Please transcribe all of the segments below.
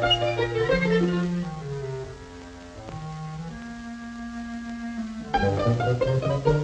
Thank you.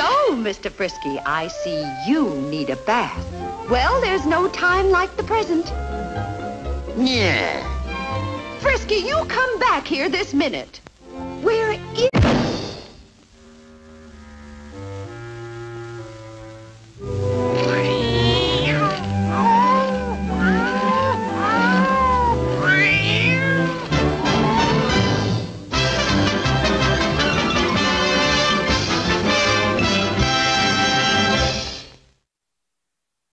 Oh, so, Mr. Frisky, I see you need a bath. Well, there's no time like the present. Yeah. Frisky, you come back here this minute.